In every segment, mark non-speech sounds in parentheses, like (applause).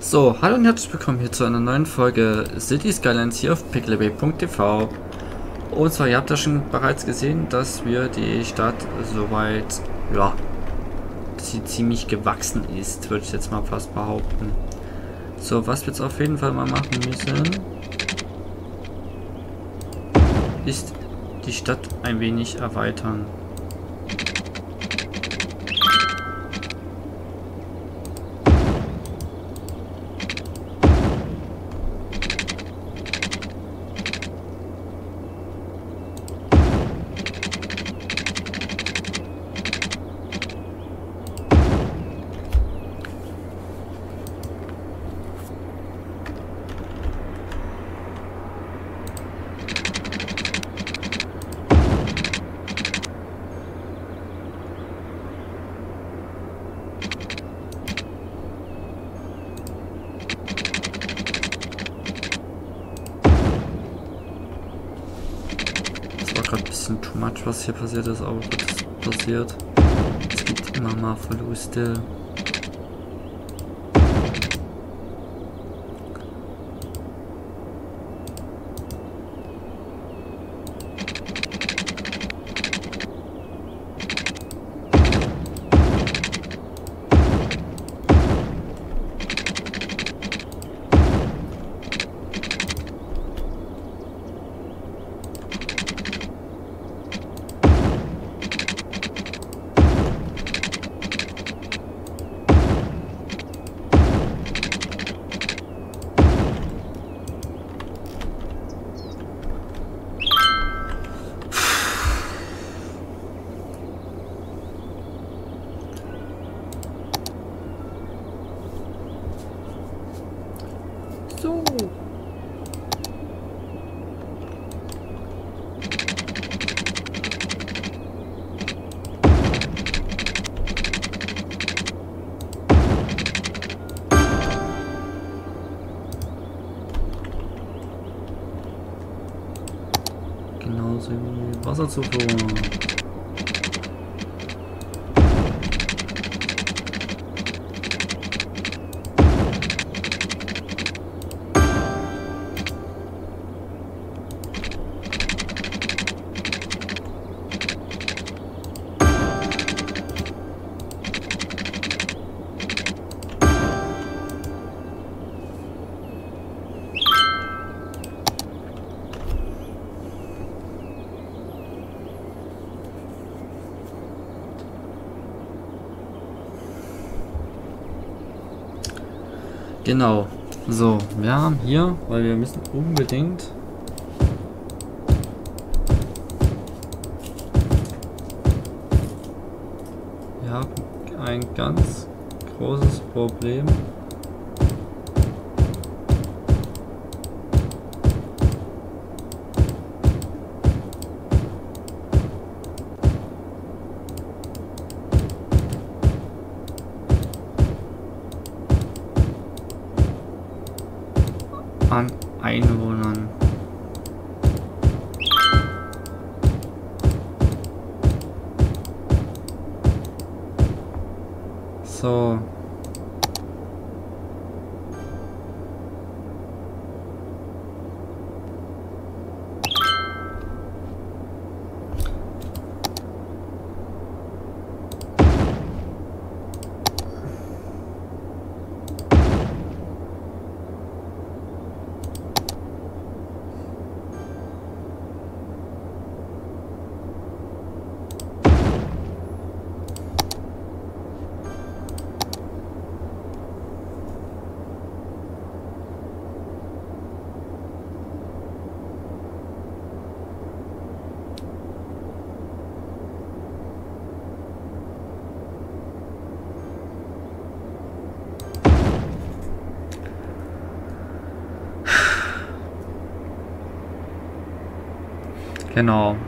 So, hallo und herzlich willkommen hier zu einer neuen Folge City Skylines hier auf picklebay.tv Und zwar, ihr habt ja schon bereits gesehen, dass wir die Stadt soweit, ja, sie ziemlich gewachsen ist, würde ich jetzt mal fast behaupten. So, was wir jetzt auf jeden Fall mal machen müssen, ist die Stadt ein wenig erweitern. Hier passiert ist, aber was passiert. Es gibt immer mal Verluste. 到处。Genau. So, wir haben hier, weil wir müssen unbedingt wir haben ein ganz großes Problem. An Einwohnern. So. Genau. Also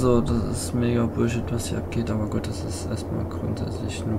So, das ist mega Bullshit, was hier abgeht, aber gut, das ist erstmal grundsätzlich nur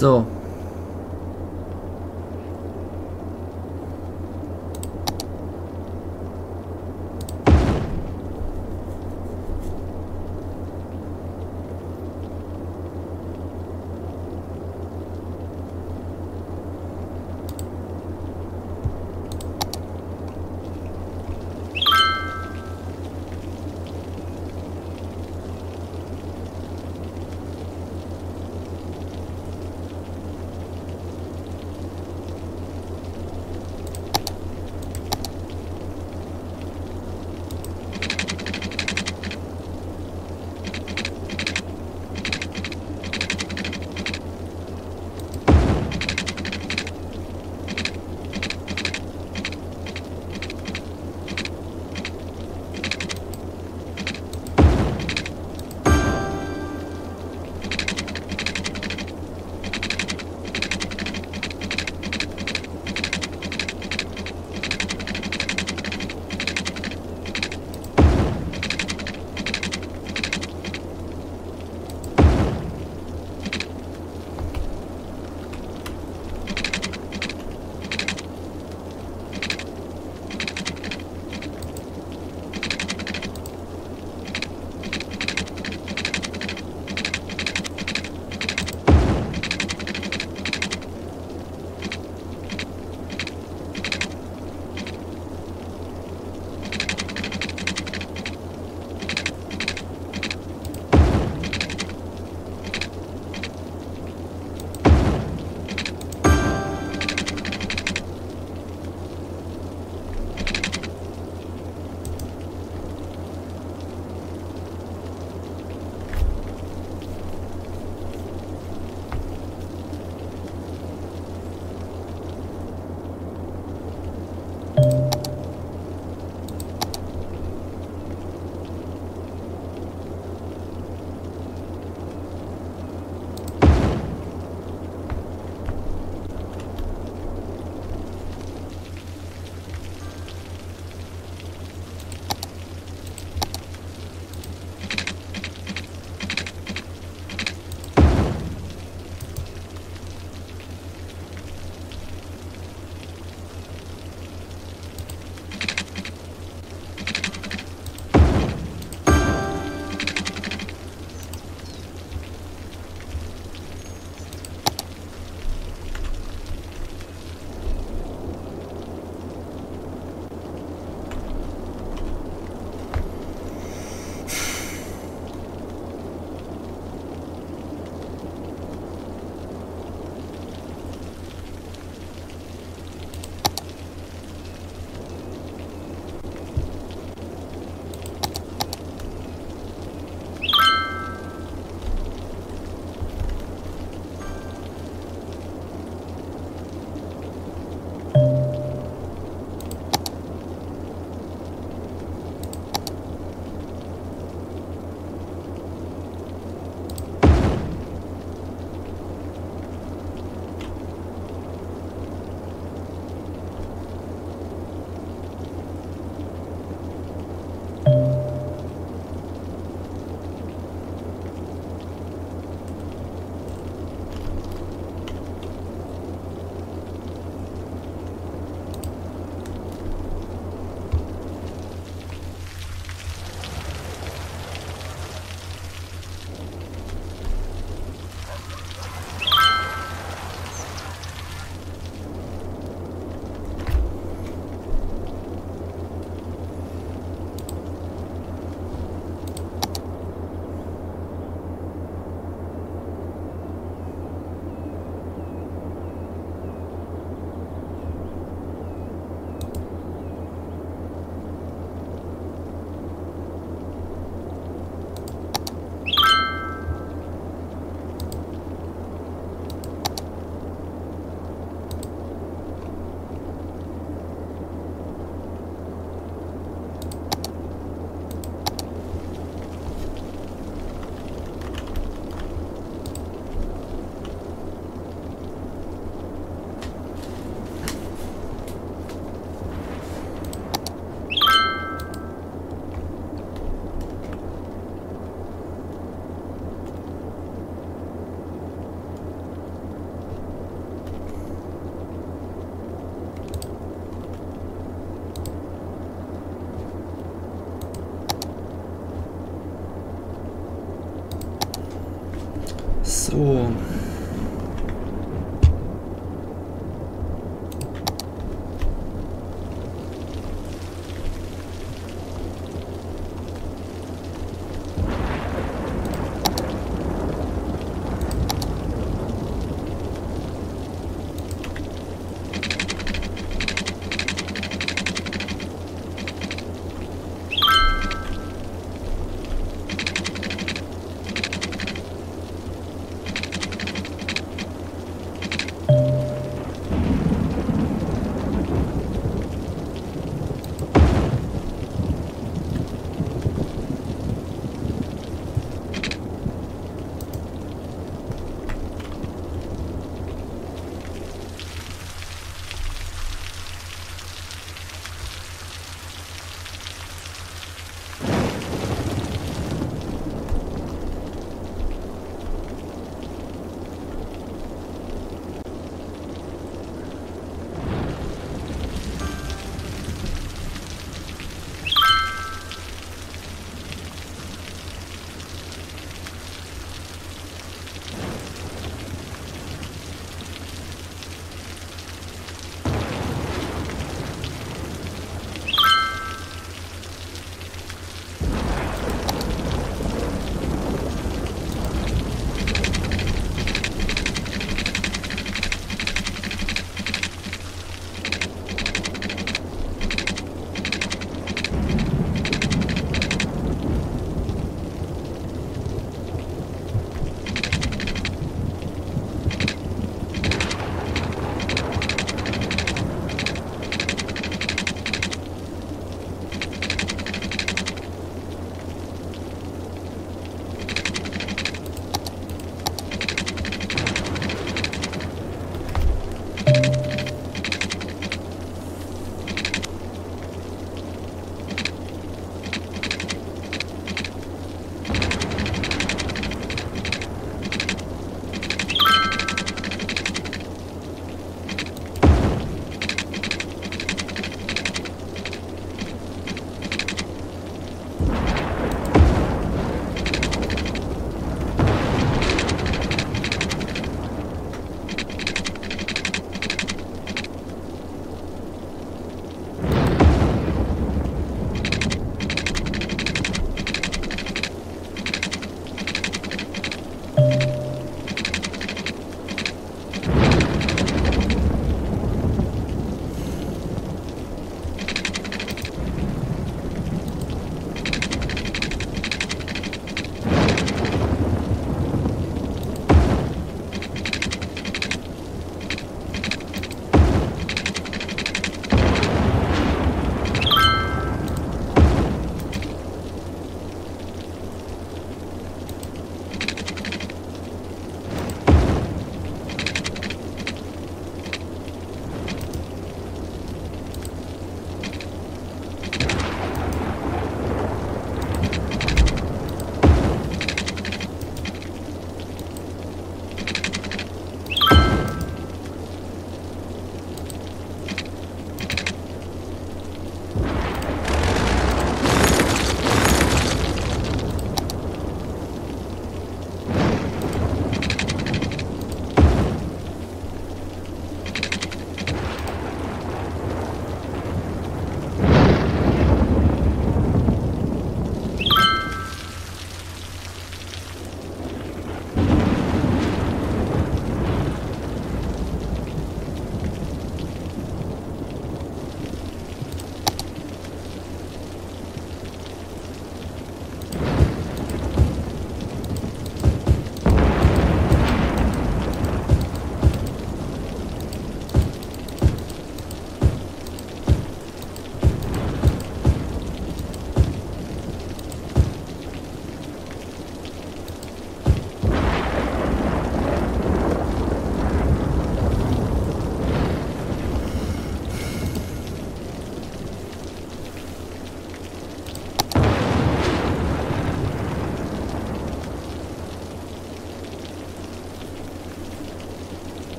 走。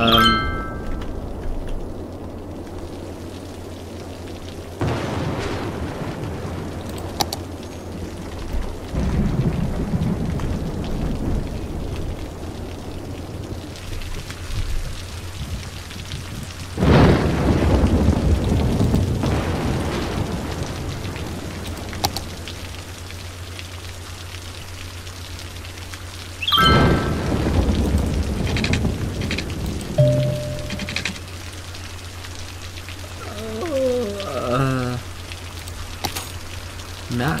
Um,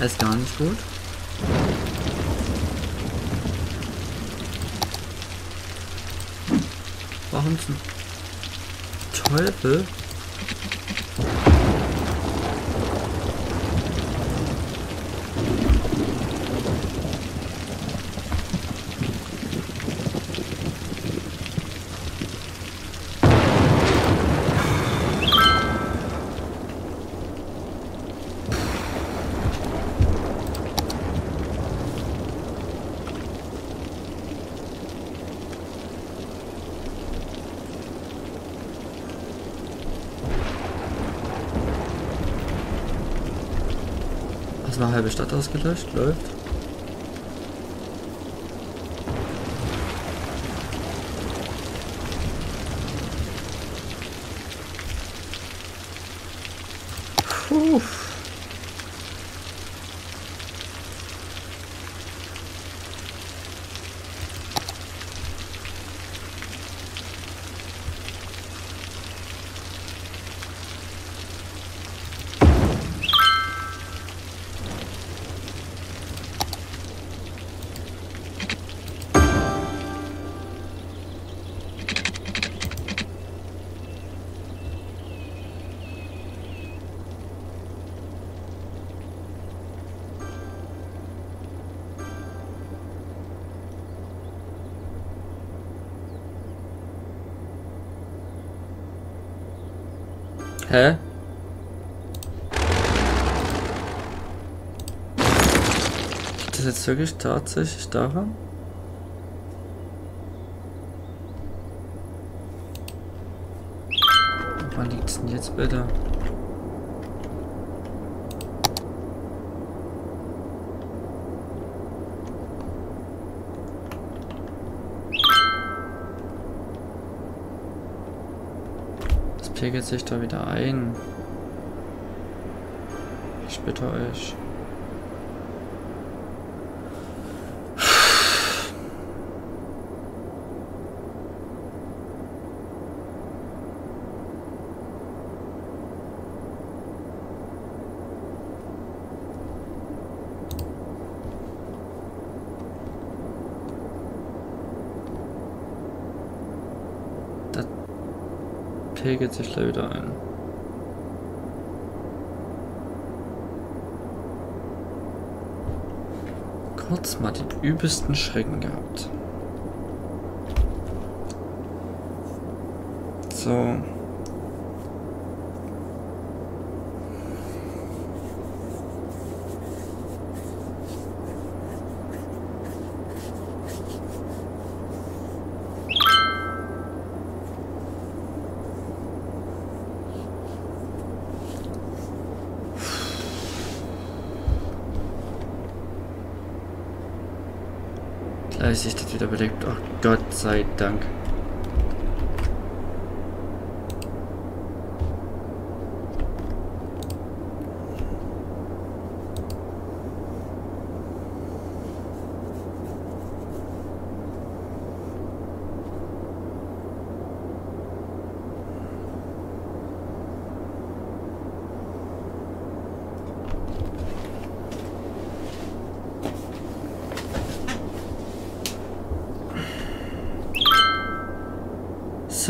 ist gar nicht gut. Warum zum Teufel? Eine halbe Stadt ausgelöscht. Läuft. Hä? Liegt das jetzt wirklich tatsächlich daran? Wann liegt es denn jetzt bitte? Pegelt sich da wieder ein. Ich bitte euch. Pegelt sich da wieder ein. Kurz mal den übelsten Schrecken gehabt. So. Als sich das wieder belebt. Oh Gott sei Dank.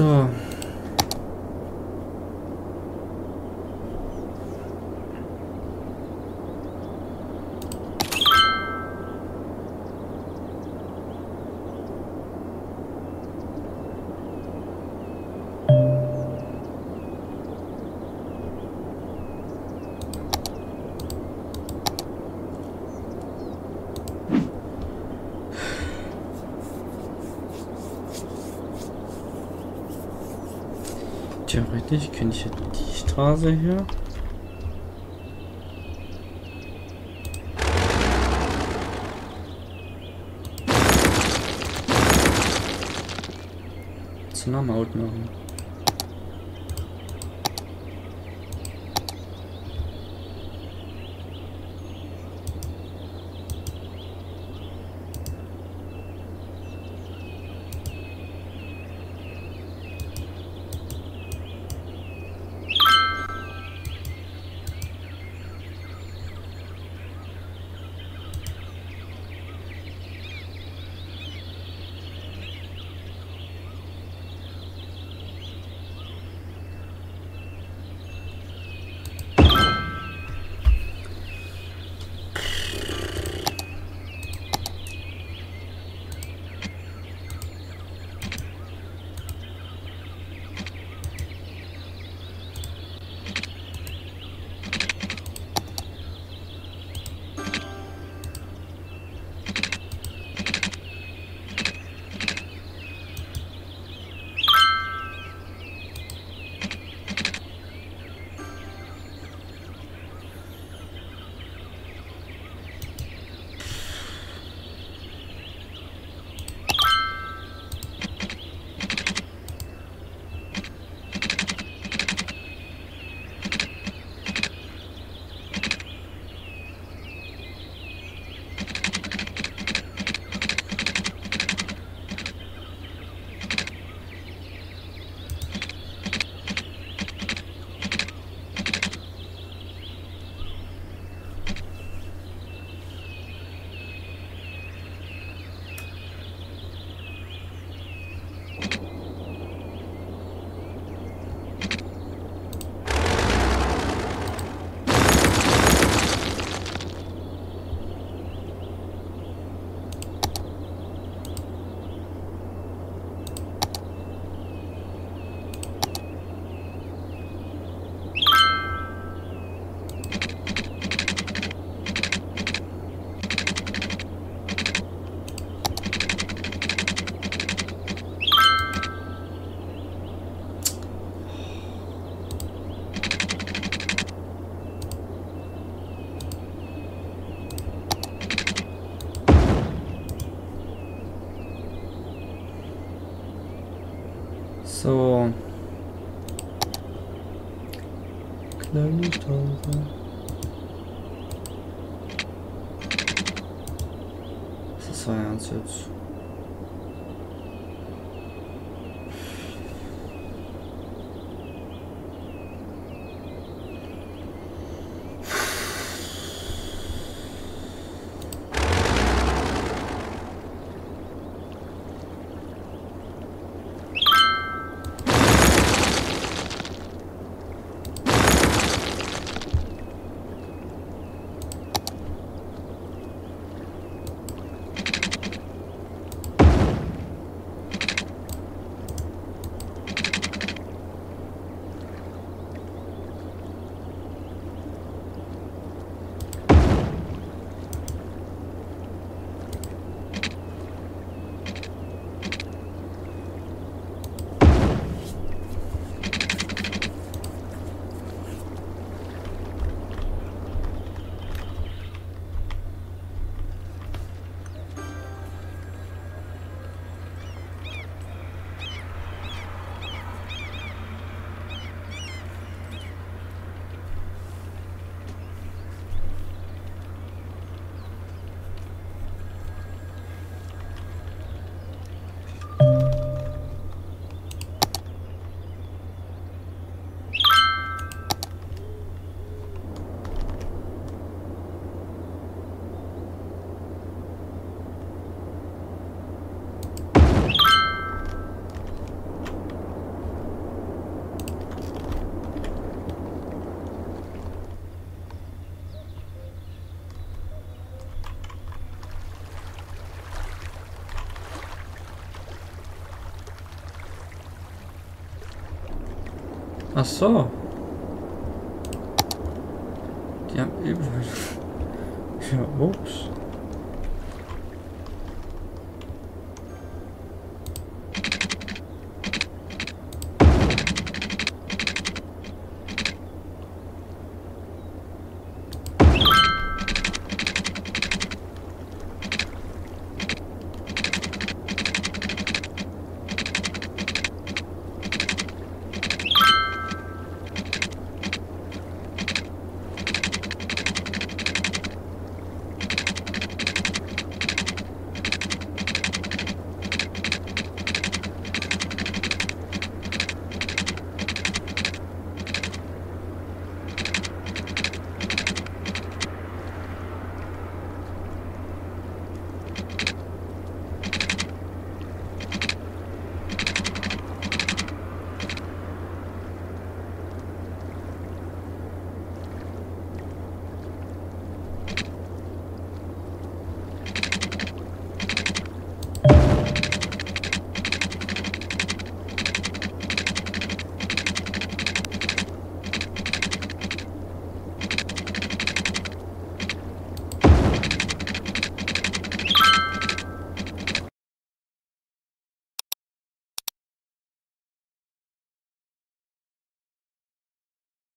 So. Theoretisch könnte ich die Straße hier. Zu einer Maut machen. This só é antes. Ach so. Die haben eben. Ja, (laughs) ups.